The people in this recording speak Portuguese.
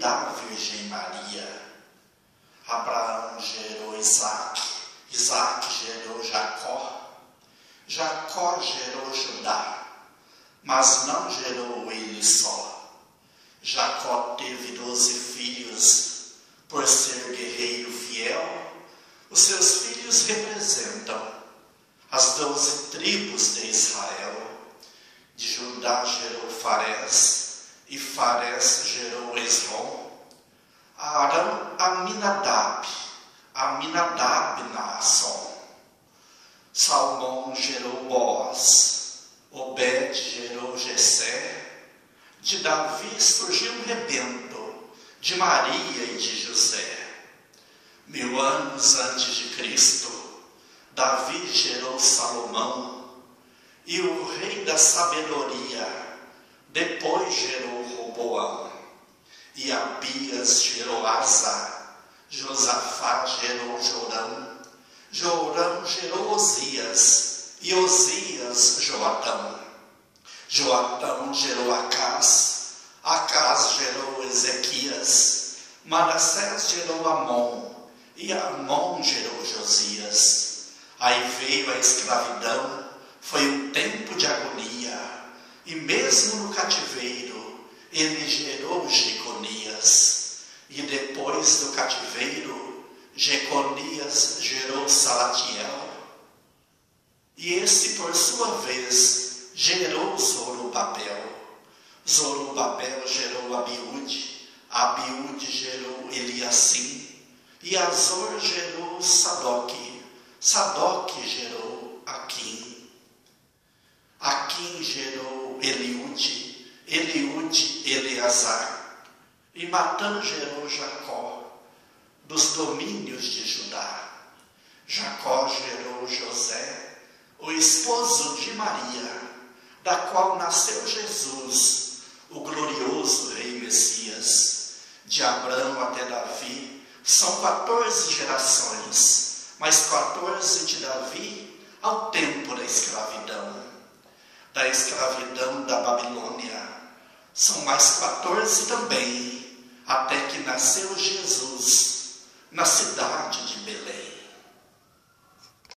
Virgem Maria. Abraão gerou Isaac, Isaac gerou Jacó, Jacó gerou Judá, mas não gerou ele só. Jacó teve doze filhos, por ser guerreiro fiel, os seus filhos representam as doze tribos de Israel. De Judá gerou Farés, Farés gerou Esrom. Arão, Aminadab, Aminadab, Naasson. Salmão gerou Boaz, Obed gerou Jessé. De Davi surgiu um rebento, de Maria e de José. Mil anos antes de Cristo, Davi gerou Salomão, e o rei da sabedoria depois gerou Roboão. E Abias gerou Asa, Josafá gerou Jorão, Jorão gerou Osias, e Osias Joatão. Joatão gerou Acás, Acás gerou Ezequias, Manassés gerou Amon, e Amon gerou Josias. Aí veio a escravidão, foi um tempo de agonia, e mesmo no cativeiro, ele gerou Jeconias. E depois do cativeiro, Jeconias gerou Salatiel. E esse, por sua vez, gerou Zorobabel. Zorobabel gerou Abiúde, Abiúde gerou Eliassim, e Azor gerou Sadoque, Sadoque gerou Aquim, Aquim gerou Eliúde, Eliúde, Eleazar, e Matã gerou Jacó, dos domínios de Judá. Jacó gerou José, o esposo de Maria, da qual nasceu Jesus, o glorioso Rei Messias. De Abraão até Davi são 14 gerações, mas 14 de Davi ao tempo da escravidão. Da escravidão da Babilônia são mais 14 também, até que nasceu Jesus na cidade de Belém.